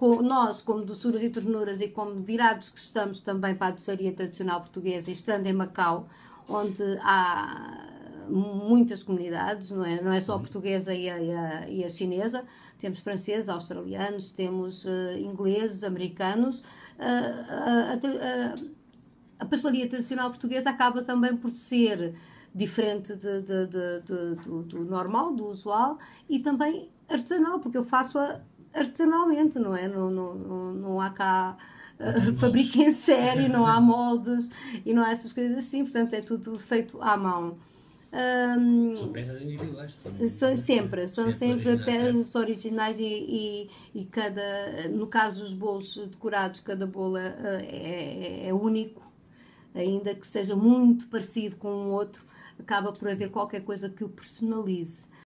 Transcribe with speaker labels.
Speaker 1: com nós, como doçuras e ternuras e como virados que estamos também para a doçaria tradicional portuguesa, estando em Macau, onde há muitas comunidades, não é, não é só a uhum. portuguesa e a, e a, e a chinesa, temos franceses, australianos, temos uh, ingleses, americanos. Uh, uh, a pastelaria tradicional portuguesa acaba também por ser diferente de, de, de, do, do, normal, do usual, e também artesanal, porque eu faço-a artesanalmente, não é? Não, não, não, não há cá uh, fabrico em série, não há moldes e não há essas coisas assim, portanto é tudo feito à mão.
Speaker 2: Um, são peças individuais também.
Speaker 1: São, sempre, são sempre, sempre peças originais e, e, e, cada, no caso os bolos decorados, cada bolo é, é, é único, ainda que seja muito parecido com o um outro, acaba por haver qualquer coisa que o personalize.